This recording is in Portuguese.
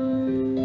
Música